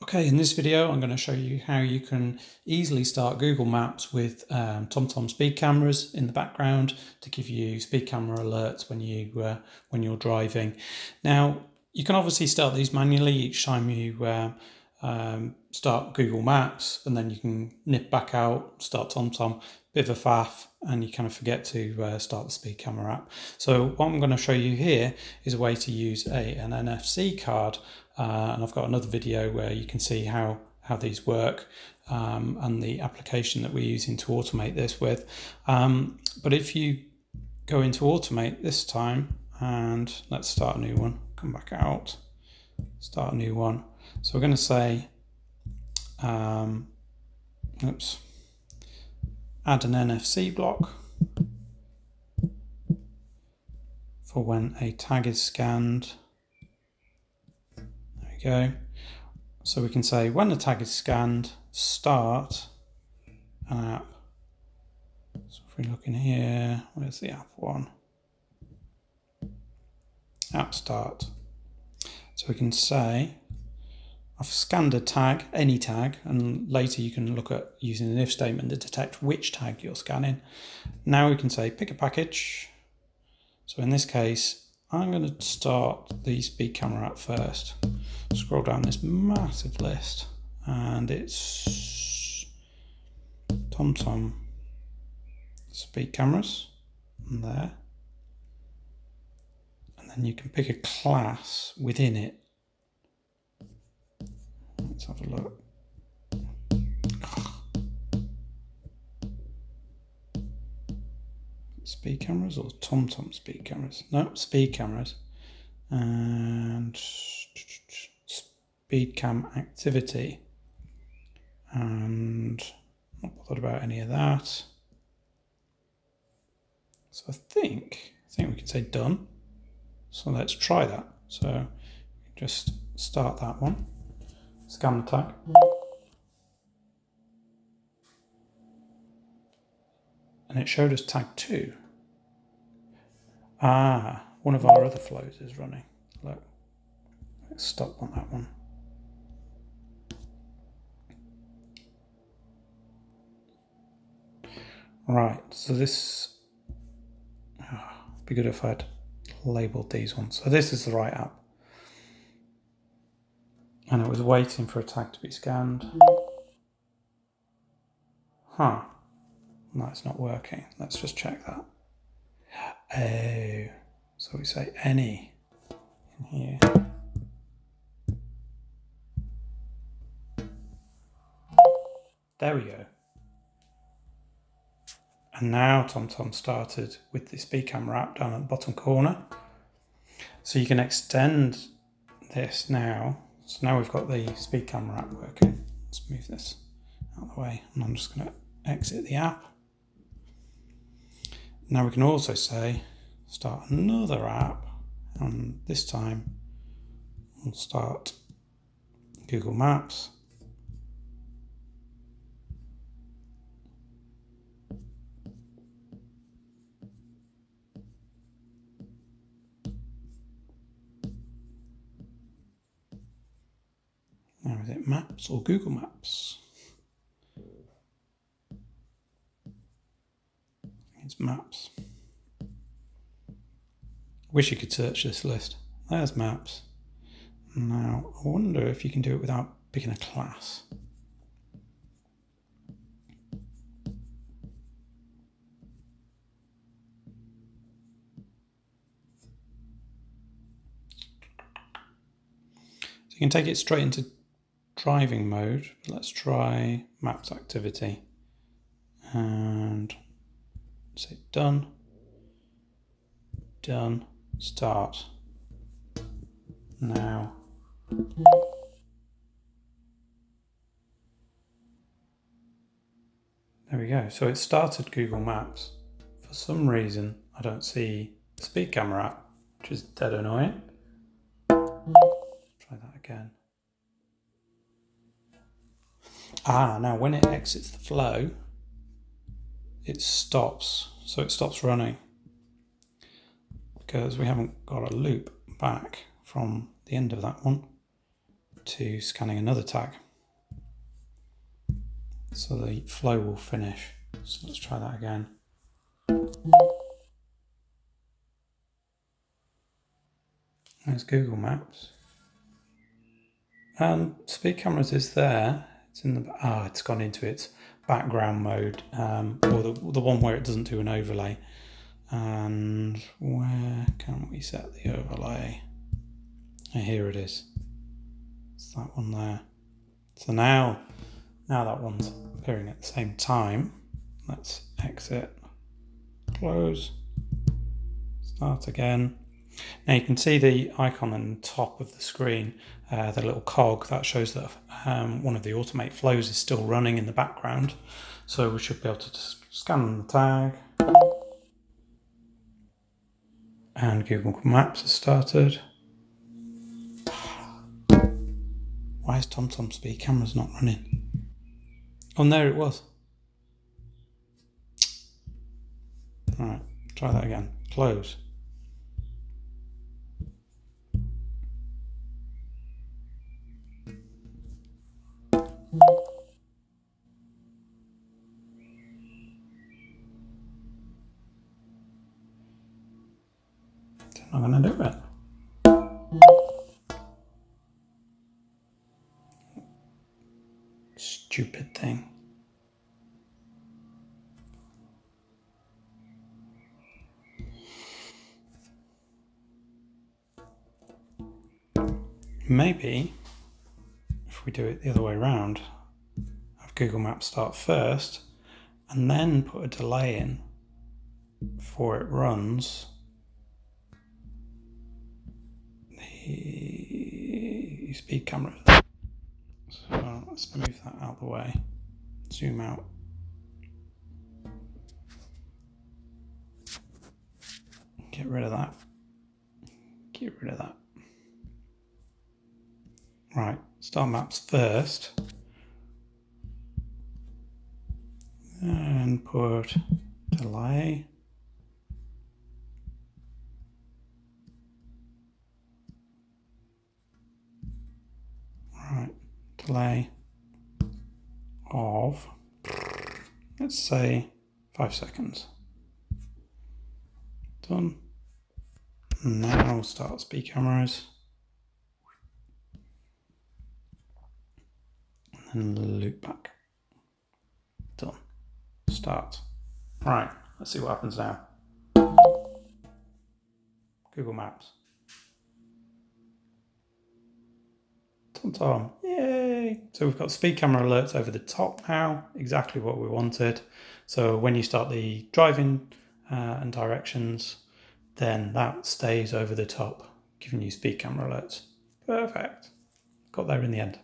Okay, in this video I'm going to show you how you can easily start Google Maps with um, TomTom speed cameras in the background to give you speed camera alerts when you uh, when you're driving. Now you can obviously start these manually each time you uh, um, start Google Maps and then you can nip back out, start TomTom, bit of a faff and you kind of forget to uh, start the speed camera app. So what I'm going to show you here is a way to use a, an NFC card uh, and I've got another video where you can see how, how these work um, and the application that we're using to automate this with. Um, but if you go into automate this time and let's start a new one, come back out, start a new one. So we're going to say, um, oops, add an NFC block for when a tag is scanned So we can say when the tag is scanned, start an app. So if we look in here, where's the app one? App start. So we can say I've scanned a tag, any tag, and later you can look at using an if statement to detect which tag you're scanning. Now we can say pick a package. So in this case, I'm going to start the speed camera app first. Scroll down this massive list and it's TomTom speed cameras there. And then you can pick a class within it. Let's have a look speed cameras or TomTom speed cameras no speed cameras and speed cam activity and not bothered about any of that. So I think I think we can say done. So let's try that. So just start that one, scan the tag. And it showed us tag two. Ah, one of our other flows is running. Look, let's stop on that one. Right, so this, oh, be good if I'd labeled these ones. So this is the right app. And it was waiting for a tag to be scanned. Huh. No, it's not working. Let's just check that. Oh, so we say any in here. There we go. And now TomTom started with the speed camera app down at the bottom corner. So you can extend this now. So now we've got the speed camera app working. Let's move this out of the way and I'm just going to exit the app. Now we can also say start another app and this time we'll start Google Maps Now is it Maps or Google Maps? It's Maps. Wish you could search this list. There's Maps. Now, I wonder if you can do it without picking a class. So you can take it straight into driving mode, let's try maps activity and say done, done, start. Now, there we go. So it started Google Maps. For some reason, I don't see the speed camera app, which is dead annoying. Try that again. Ah, now when it exits the flow, it stops. So it stops running because we haven't got a loop back from the end of that one to scanning another tag. So the flow will finish. So let's try that again. There's Google Maps. And speed cameras is there. It's in the ah, it's gone into its background mode, um, or the the one where it doesn't do an overlay. And where can we set the overlay? And here it is. It's that one there. So now, now that one's appearing at the same time. Let's exit, close, start again. Now you can see the icon on top of the screen, uh, the little cog, that shows that um, one of the automate flows is still running in the background. So we should be able to just scan the tag. And Google Maps has started. Why is TomTom speed cameras not running? Oh, there it was. Alright, try that again. Close. I'm to do it. Stupid thing. Maybe if we do it the other way around, have Google Maps start first and then put a delay in before it runs speed camera. So uh, let's move that out of the way, zoom out. Get rid of that. Get rid of that. Right, start maps first. And put delay. Delay of, let's say, five seconds. Done. Now start speed cameras. and then loop back. Done. Start. Right, let's see what happens now. Google Maps. Tom, yay! So we've got speed camera alerts over the top now, exactly what we wanted. So when you start the driving uh, and directions, then that stays over the top, giving you speed camera alerts. Perfect. Got there in the end.